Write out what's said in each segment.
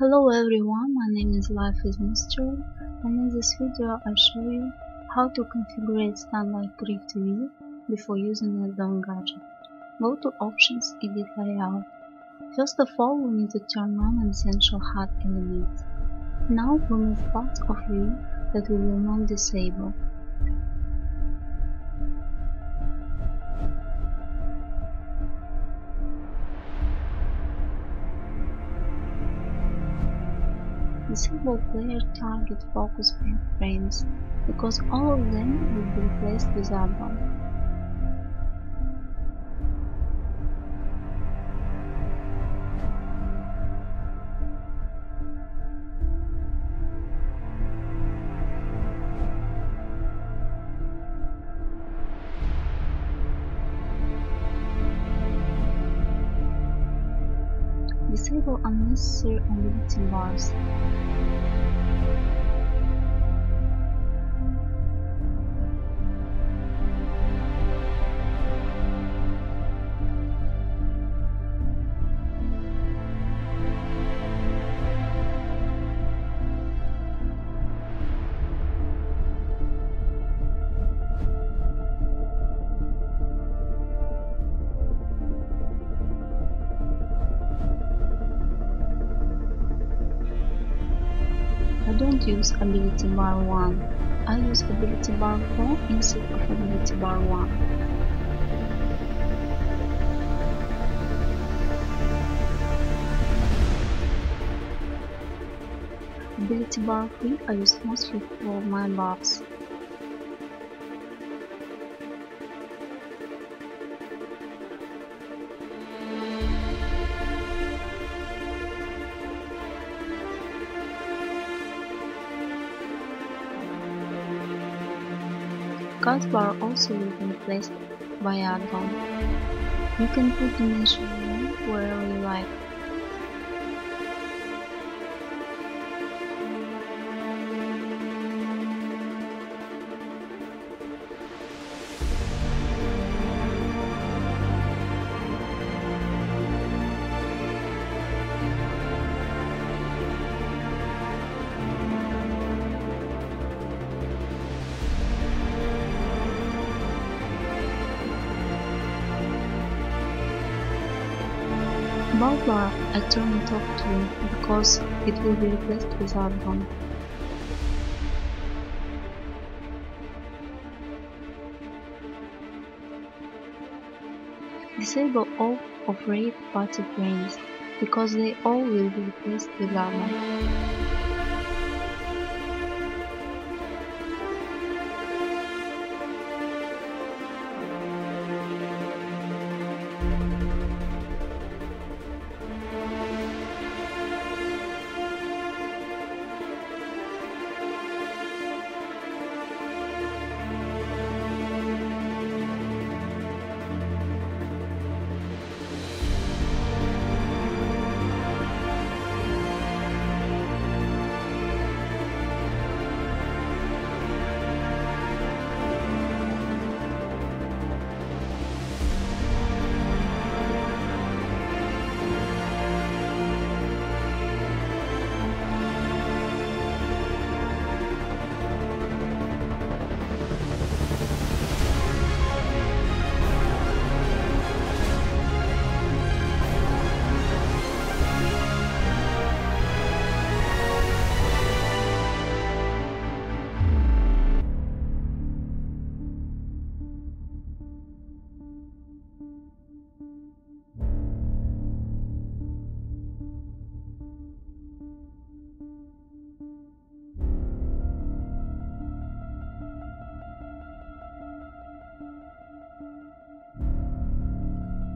Hello everyone, my name is Life is Mystery and in this video I show you how to configure standard Rift UI before using it on gadget. Go to Options, Edit Layout. First of all we need to turn on Essential HUD elements. Now remove parts of view that we will not disable. Disable player target focus frames because all of them will be replaced with one. Disable unnecessary ability bars. Don't use ability bar 1. I use ability bar 4 instead of ability bar 1. Ability bar 3 I use mostly for my buffs. Cast bar also replaced by add-on. You can put dimension Bar, I turn it off too because it will be replaced with add-on. Disable all of raid party frames because they all will be replaced with add-on.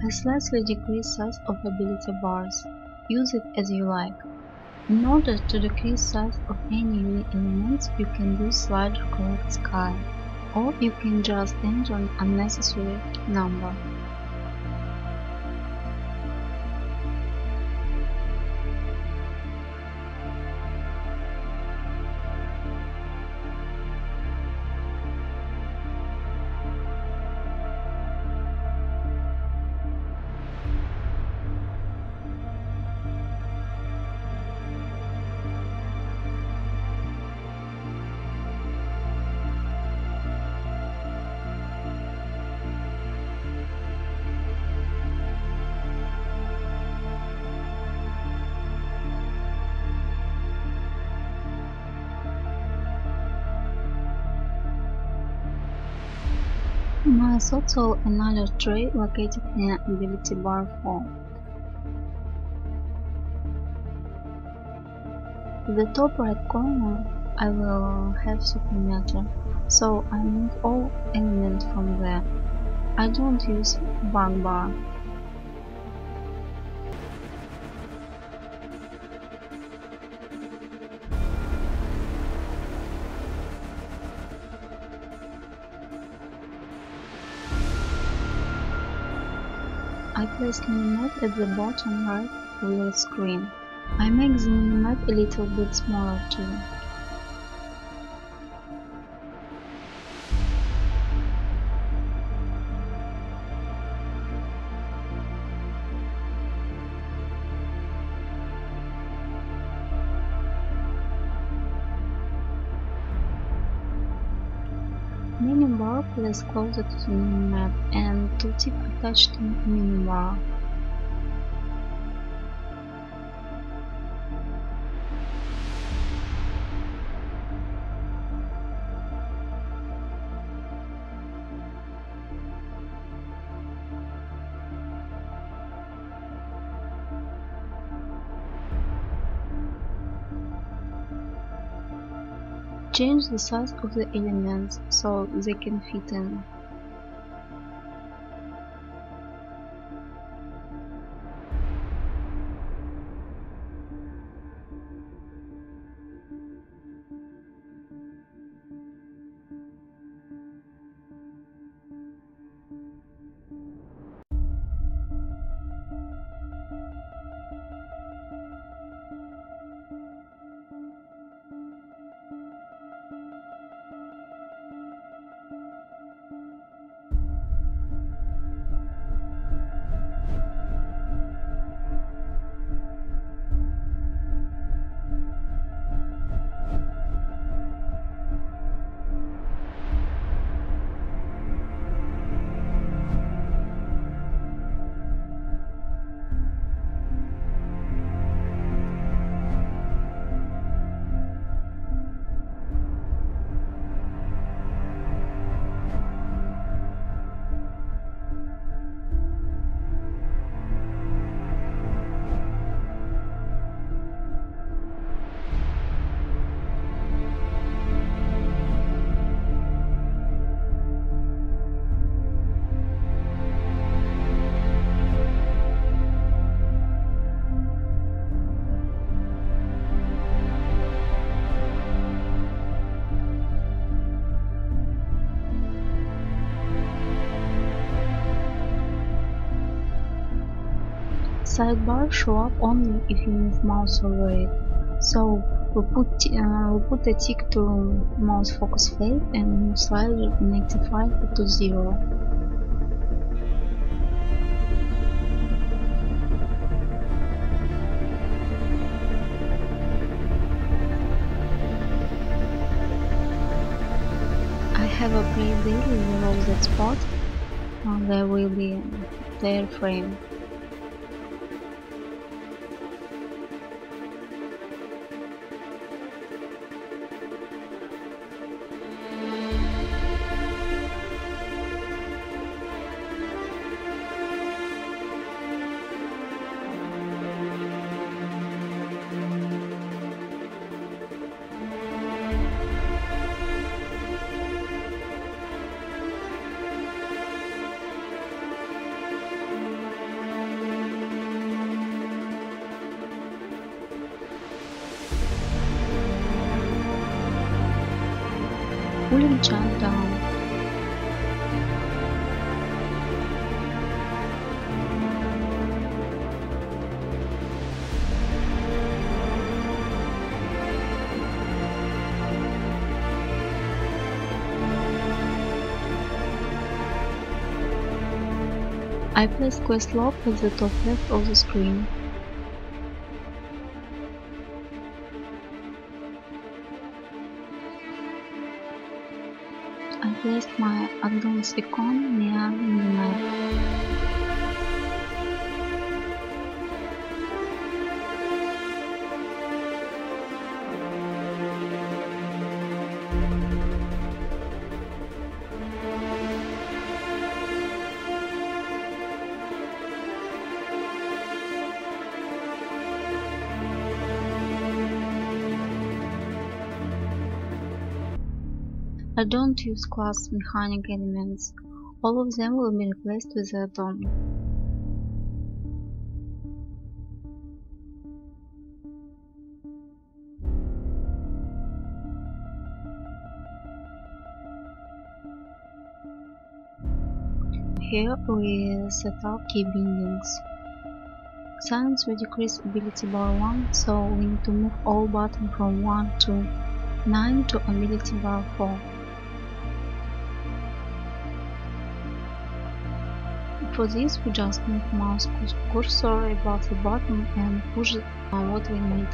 I slightly decrease size of ability bars. Use it as you like. In order to decrease size of any UI elements, you can use slider called scale, or you can just enter an unnecessary number. My social and knowledge tree located near ability bar 4. In the top right corner I will have supermeter, so I move all elements from there. I don't use bag bar. Place minimap at the bottom right of screen. I make the minimap a little bit smaller too. Place closer to the minimap and tooltip attached to menu bar. Change the size of the elements so they can fit in. Sidebar show up only if you move mouse over it. So we put uh, we put a tick to mouse focus fade and move slider inactive file to zero. I have a pre-daily below that spot. and there will be their frame. Pulling John down. I quest at the top left of the screen. I placed my advanced icon near the map. I don't use class mechanic elements. All of them will be replaced with addon. Here we set up key bindings. Silence will decrease ability bar 1, so we need to move all buttons from 1 to 9 to ability bar 4. For this we just move mouse cursor above the button and push what we need.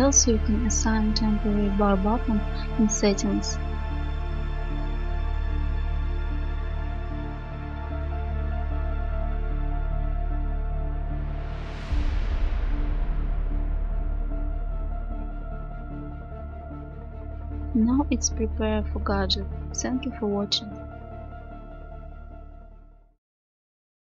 Also you can assign temporary bar button in settings. Now it's prepared for gadget. Thank you for watching.